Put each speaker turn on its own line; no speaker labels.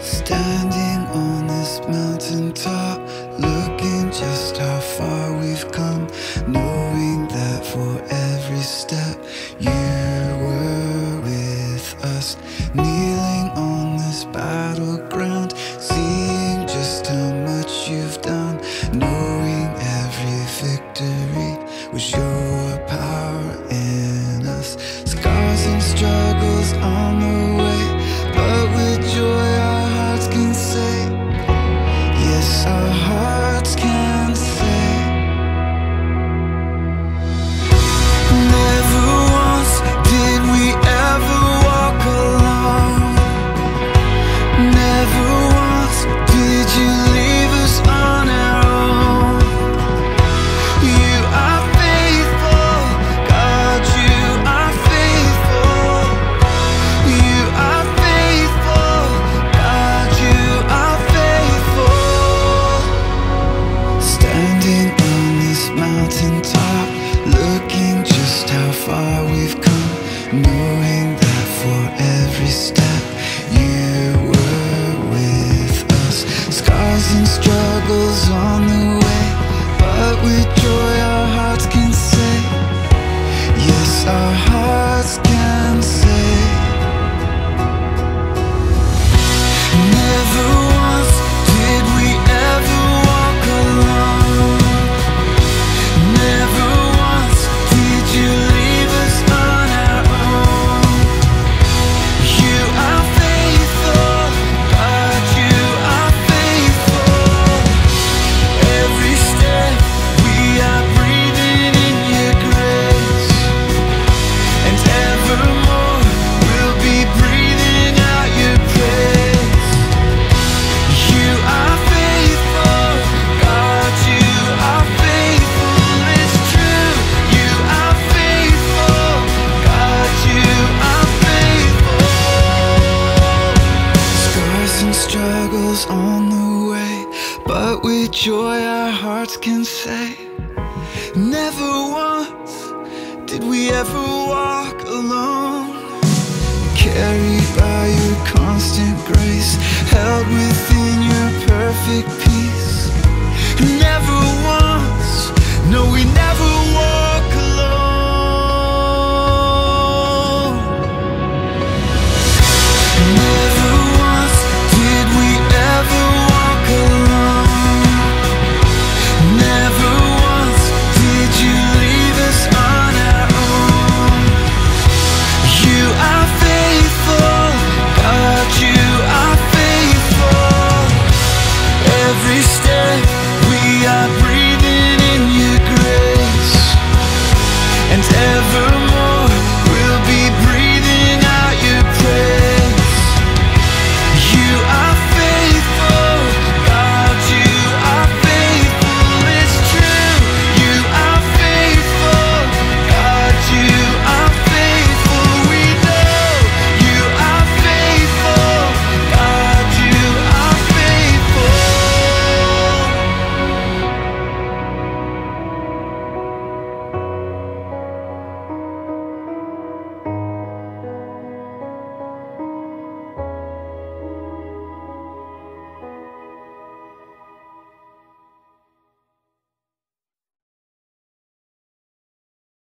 Standing on this mountain top, looking just how far we've come, knowing that for every step you were with us. Kneeling on this battleground, seeing just how much you've done, knowing every victory was your power in us. Scars and struggles on the miles on the way But with joy our hearts can say Never once did we ever walk alone. Carried by your constant